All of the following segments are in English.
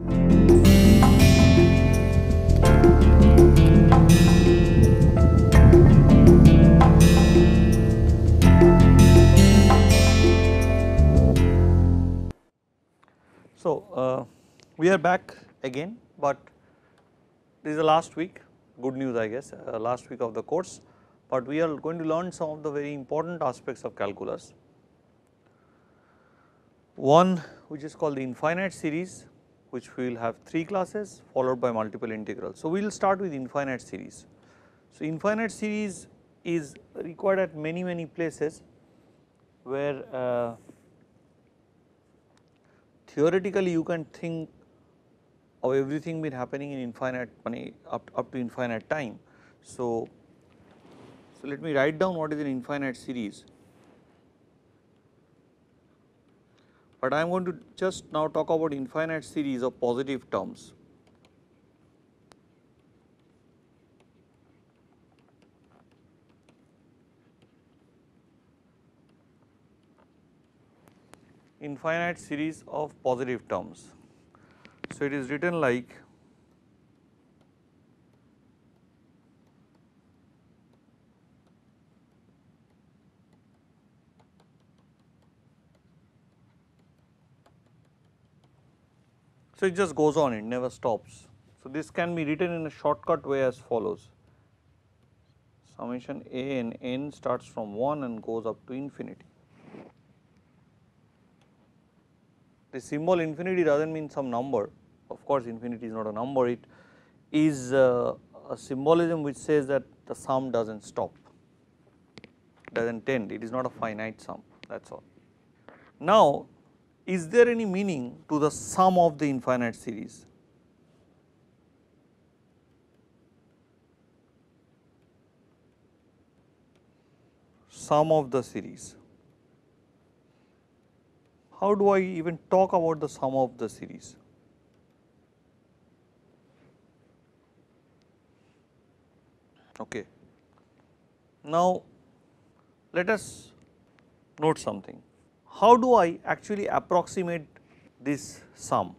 So, uh, we are back again, but this is the last week. Good news I guess uh, last week of the course, but we are going to learn some of the very important aspects of calculus. One which is called the infinite series which we will have 3 classes followed by multiple integrals. So, we will start with infinite series. So, infinite series is required at many many places where uh, theoretically you can think of everything been happening in infinite money up, up to infinite time. So, so let me write down what is an infinite series, but I am going to just now talk about infinite series of positive terms. infinite series of positive terms. So, it is written like So, it just goes on it never stops. So, this can be written in a shortcut way as follows summation a n n starts from 1 and goes up to infinity. The symbol infinity does not mean some number, of course infinity is not a number, it is uh, a symbolism which says that the sum does not stop, does not end, it is not a finite sum that is all. Now is there any meaning to the sum of the infinite series? Sum of the series how do I even talk about the sum of the series? Okay. Now, let us note something. How do I actually approximate this sum?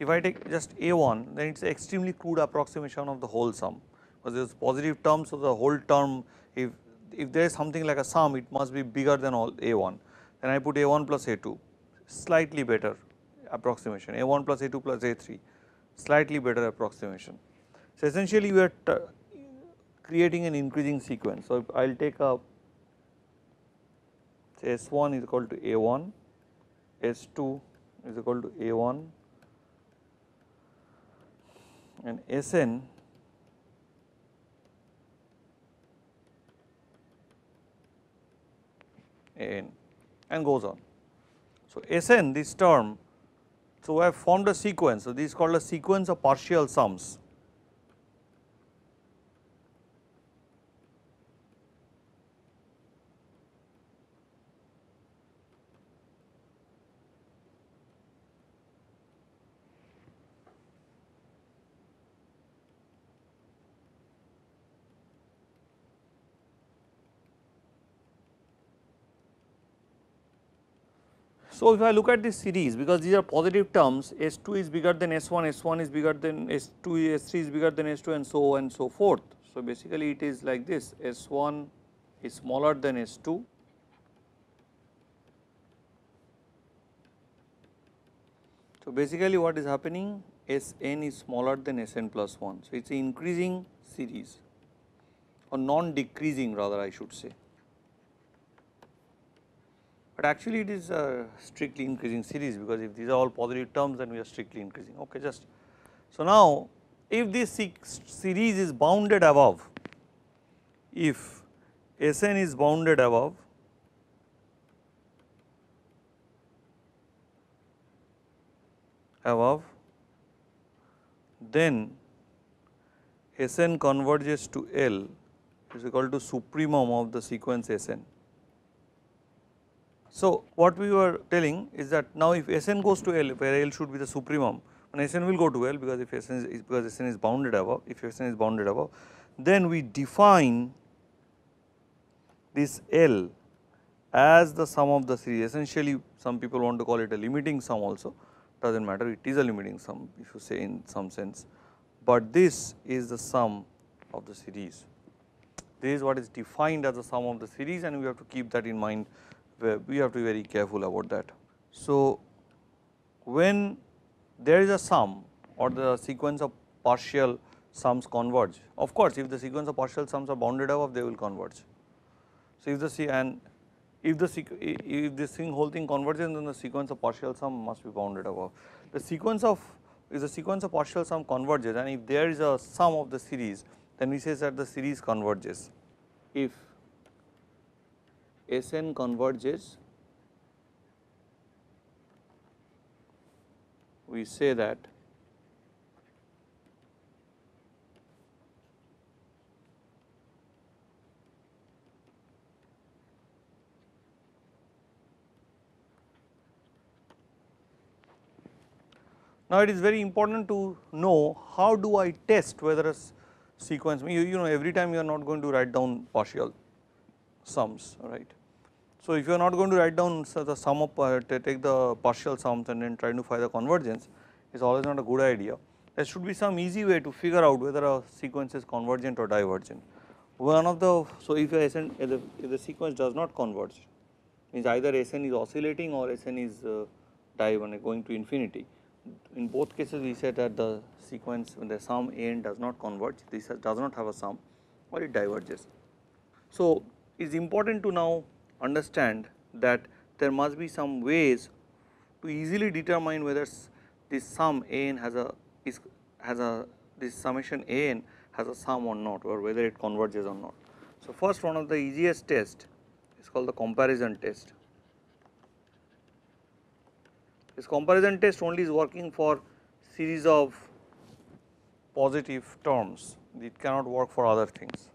If I take just A1, then it is extremely crude approximation of the whole sum, because there is positive term. So, the whole term if, if there is something like a sum, it must be bigger than all A1 then I put A1 plus A2 slightly better approximation A1 plus A2 plus A3 slightly better approximation. So, essentially we are creating an increasing sequence. So, I will take a S1 is equal to A1, S2 is equal to A1 and Sn An and goes on. So, Sn this term, so I have formed a sequence, so this is called a sequence of partial sums. So, if I look at this series because these are positive terms S2 is bigger than S1, S1 is bigger than S2, S3 is bigger than S2 and so on and so forth. So, basically it is like this S1 is smaller than S2 So, basically what is happening Sn is smaller than Sn plus 1. So, it is increasing series or non decreasing rather I should say but actually it is a strictly increasing series because if these are all positive terms then we are strictly increasing okay just. So now if this series is bounded above if Sn is bounded above above then Sn converges to L is equal to supremum of the sequence Sn so, what we were telling is that now if Sn goes to L where L should be the supremum and Sn will go to L because if Sn is because Sn is bounded above if Sn is bounded above then we define this L as the sum of the series essentially some people want to call it a limiting sum also. Does not matter it is a limiting sum if you say in some sense, but this is the sum of the series. This is what is defined as the sum of the series and we have to keep that in mind Uh, we have to be very careful about that. So, when there is a sum or the sequence of partial sums converge. Of course, if the sequence of partial sums are bounded above they will converge. So, if the and if the if this thing whole thing converges then the sequence of partial sum must be bounded above. The sequence of if the sequence of partial sum converges and if there is a sum of the series then we say that the series converges. If Sn converges we say that Now, it is very important to know how do I test whether a sequence you, you know every time you are not going to write down partial sums right. So, if you are not going to write down the sum of uh, take the partial sums and then try to find the convergence is always not a good idea. There should be some easy way to figure out whether a sequence is convergent or divergent. One of the so if Sn if the, if the sequence does not converge means either Sn is oscillating or Sn is uh, going to infinity in both cases we said that the sequence when the sum n does not converge this does not have a sum or it diverges. So, it is important to now understand that there must be some ways to easily determine whether this sum n has a is has a this summation a n has a sum or not or whether it converges or not. So, first one of the easiest test is called the comparison test. This comparison test only is working for series of positive terms, it cannot work for other things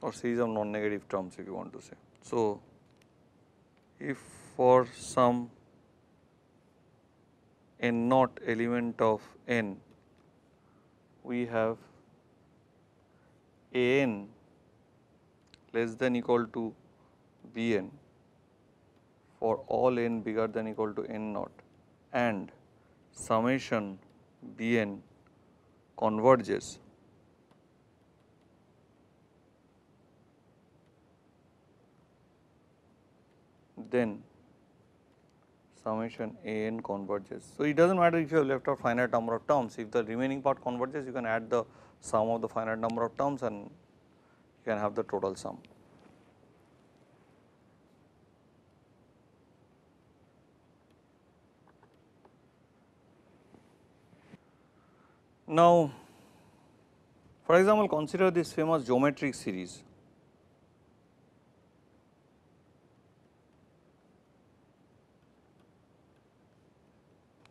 or series of non-negative terms if you want to say. So, if for some n naught element of n we have a n less than equal to b n for all n bigger than equal to n naught and summation b n converges then summation a n converges. So, it does not matter if you have left out finite number of terms, if the remaining part converges you can add the sum of the finite number of terms and you can have the total sum. Now, for example, consider this famous geometric series.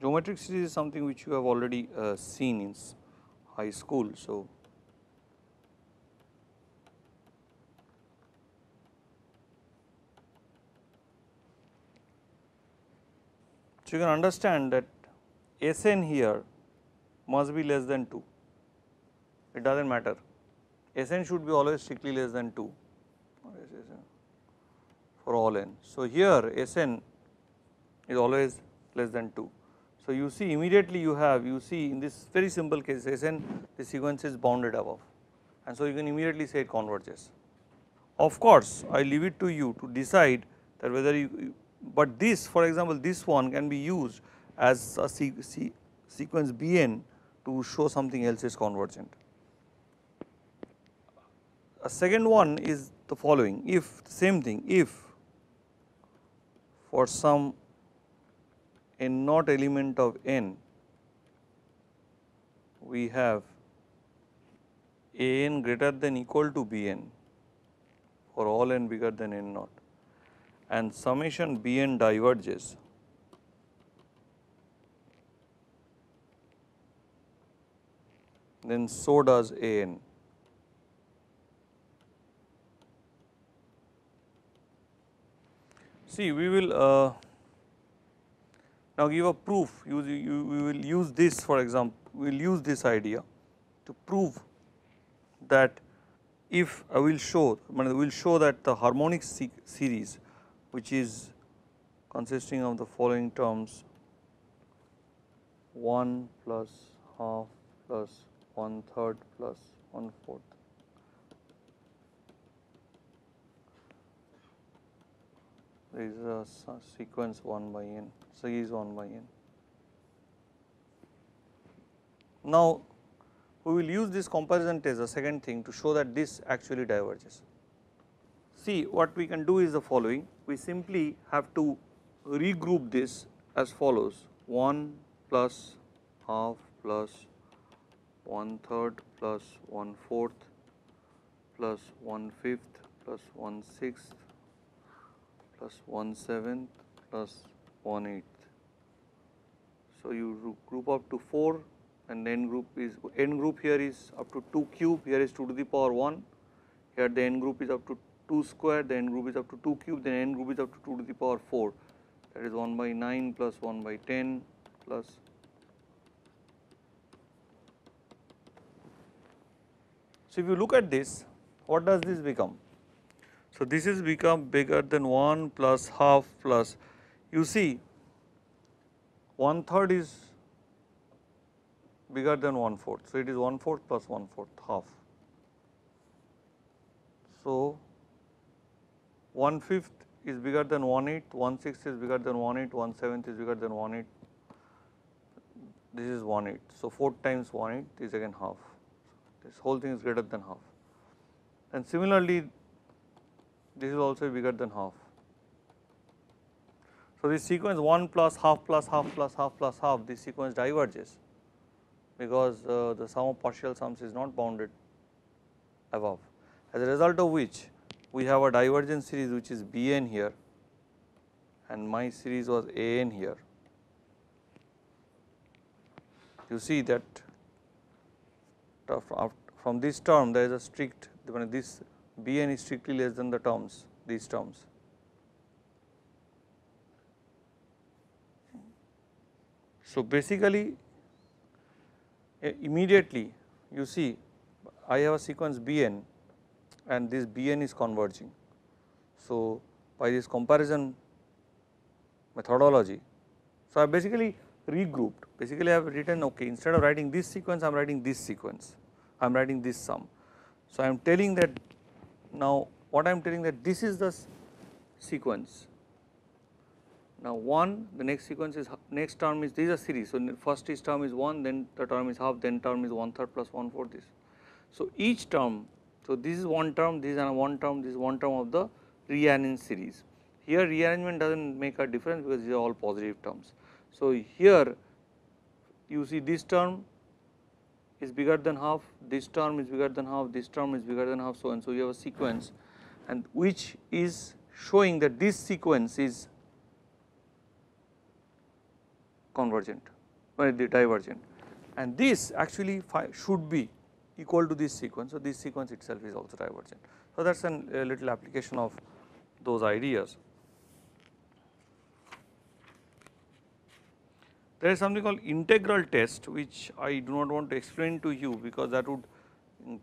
Geometric series is something which you have already uh, seen in high school. So, so you can understand that Sn here must be less than 2, it does not matter. Sn should be always strictly less than 2 for all n. So, here Sn is always less than 2. So, you see immediately you have you see in this very simple case Sn the sequence is bounded above and so you can immediately say it converges. Of course, I leave it to you to decide that whether you, but this for example this one can be used as a sequence Bn to show something else is convergent. A second one is the following if same thing if for some n naught element of n we have a n greater than equal to b n for all n bigger than n naught and summation b n diverges then so does A n. See, we will uh, now give a proof. Use, you, we will use this, for example, we will use this idea to prove that if I will show, we will show that the harmonic series, which is consisting of the following terms 1 plus half plus one third plus one fourth. Is a sequence 1 by n, series 1 by n. Now, we will use this comparison test the second thing to show that this actually diverges. See what we can do is the following we simply have to regroup this as follows 1 plus half plus 1 third plus 1 fourth plus 1 fifth plus 1 sixth plus 1 seventh plus 1 eighth. So, you group up to 4 and n group is n group here is up to 2 cube here is 2 to the power 1 here the n group is up to 2 square the n group is up to 2 cube then n group is up to 2 to the power 4 that is 1 by 9 plus 1 by 10 plus So, if you look at this what does this become? So, this is become bigger than 1 plus half plus you see one third is bigger than one fourth. So, it is one fourth plus one fourth half. So, one fifth is bigger than one eighth, one sixth is bigger than one eighth, one seventh is bigger than one eighth. This is one eighth. So, 4 times one eighth is again half. This whole thing is greater than half. And similarly, this is also bigger than half. So, this sequence 1 plus half plus half plus half plus half this sequence diverges because uh, the sum of partial sums is not bounded above as a result of which we have a divergence series which is Bn here and my series was An here. You see that from this term there is a strict this Bn is strictly less than the terms these terms So, basically eh, immediately you see I have a sequence Bn and this Bn is converging. So, by this comparison methodology, so I basically regrouped basically I have written okay instead of writing this sequence I am writing this sequence I am writing this sum. So, I am telling that now what I am telling that this is the sequence now 1 the next sequence is next term is these are series. So, first is term is 1 then the term is half then term is 1 third plus 1 fourth this. So, each term so this is one term this is one term this is one term of the rearranged series. Here rearrangement does not make a difference because these are all positive terms. So, here you see this term is bigger than half, this term is bigger than half, this term is bigger than half so and so you have a sequence and which is showing that this sequence is convergent or divergent and this actually should be equal to this sequence. So, this sequence itself is also divergent. So, that is a little application of those ideas. There is something called integral test which I do not want to explain to you because that would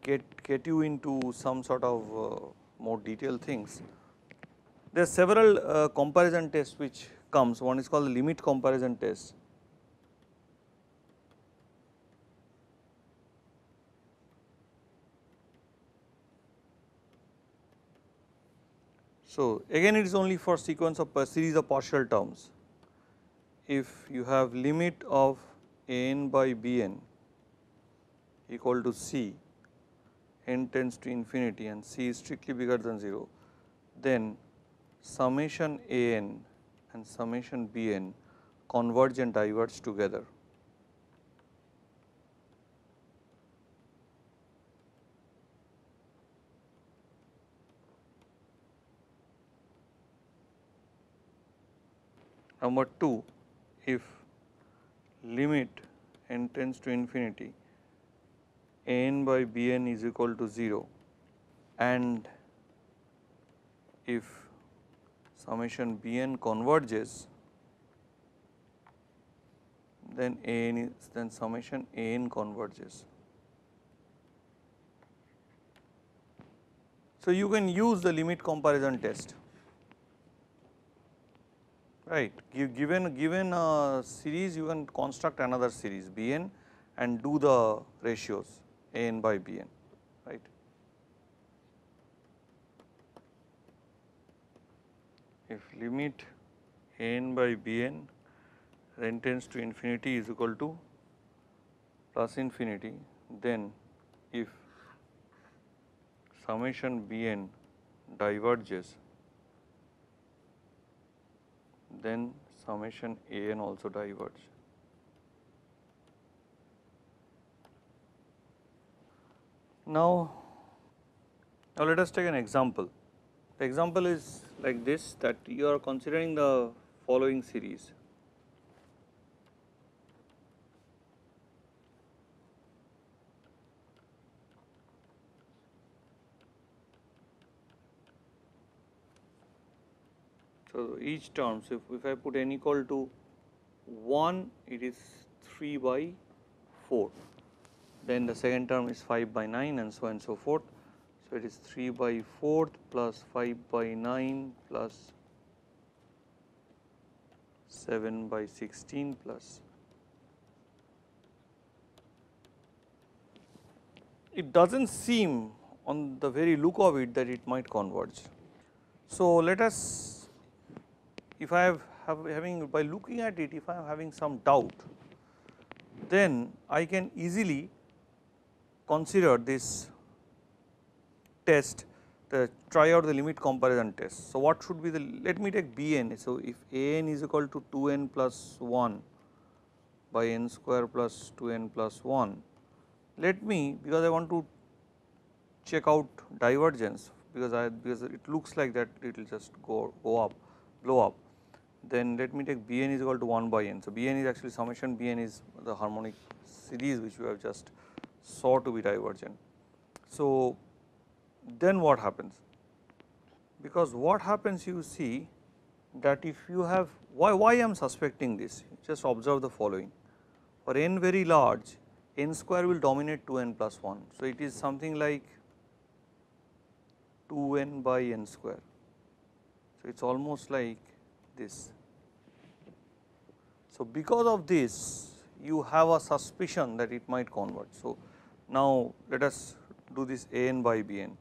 get, get you into some sort of uh, more detailed things. There are several uh, comparison tests which comes one is called the limit comparison test So, again it is only for sequence of series of partial terms. If you have limit of n by bn equal to c n tends to infinity and c is strictly bigger than 0, then summation a n and summation b n converge and diverge together. Number 2, if limit n tends to infinity n by bn is equal to 0 and if summation bn converges then an is then summation an converges. So, you can use the limit comparison test right. Given given a series you can construct another series bn and do the ratios an by bn right? If limit An by bn n tends to infinity is equal to plus infinity then if summation Bn diverges then summation An also diverges. Now, now let us take an example. The example is like this that you are considering the following series. So, each term, so if, if I put n equal to 1, it is 3 by 4, then the second term is 5 by 9 and so on and so forth. So, it is 3 by 4 plus 5 by 9 plus 7 by 16 plus it does not seem on the very look of it that it might converge. So, let us if I have, have having by looking at it if I am having some doubt then I can easily consider this test the try out the limit comparison test. So, what should be the let me take Bn. So, if An is equal to 2n plus 1 by n square plus 2n plus 1 let me because I want to check out divergence because I because it looks like that it will just go go up blow up then let me take Bn is equal to 1 by n. So, Bn is actually summation Bn is the harmonic series which we have just saw to be divergent. So, then what happens? Because what happens you see that if you have why, why I am suspecting this just observe the following for n very large n square will dominate 2 n plus 1. So, it is something like 2 n by n square. So, it is almost like this so, because of this you have a suspicion that it might converge. So, now let us do this a n by b n.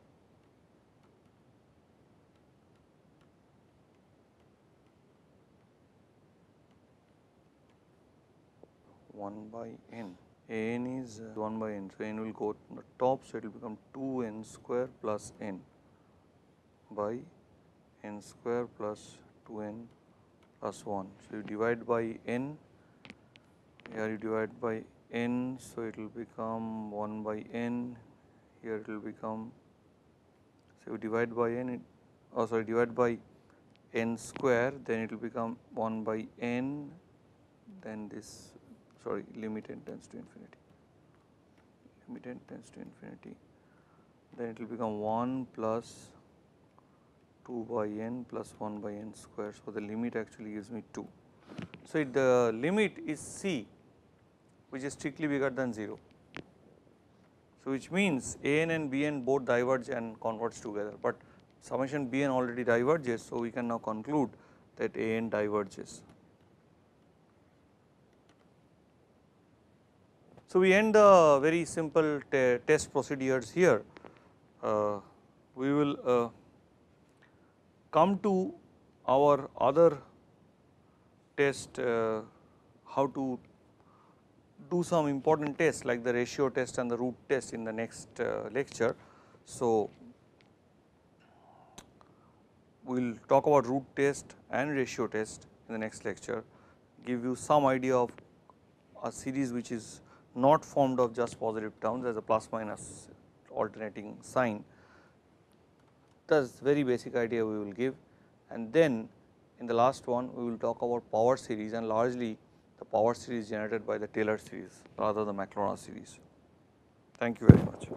One by n. A n is uh, 1 by n. So, n will go to the top. So, it will become 2 n square plus n by n square plus 2 n plus 1. So, you divide by n, here you divide by n, so it will become 1 by n, here it will become, so you divide by n, it, oh sorry divide by n square, then it will become 1 by n, then this sorry limit n tends to infinity, limit n tends to infinity, then it will become 1 plus 2 by n plus 1 by n square. So, the limit actually gives me 2. So, the limit is C which is strictly bigger than 0. So, which means a n and b n both diverge and converge together, but summation b n already diverges. So, we can now conclude that a n diverges. So, we end the very simple te test procedures here. Uh, we will uh, come to our other test uh, how to do some important tests like the ratio test and the root test in the next uh, lecture. So, we will talk about root test and ratio test in the next lecture, give you some idea of a series which is not formed of just positive terms as a plus minus alternating sign that is very basic idea we will give and then in the last one we will talk about power series and largely the power series generated by the Taylor series rather the Maclaurin series. Thank you very much.